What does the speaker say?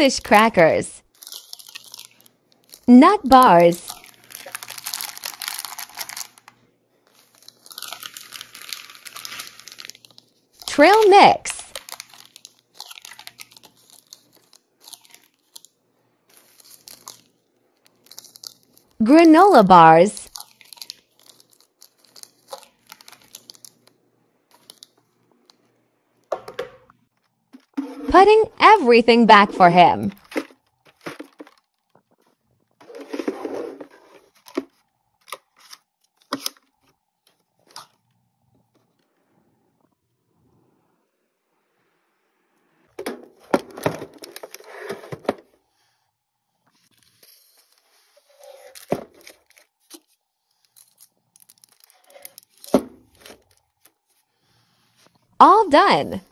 Goldfish crackers. Nut bars. Trail mix. Granola bars. Putting everything back for him. All done!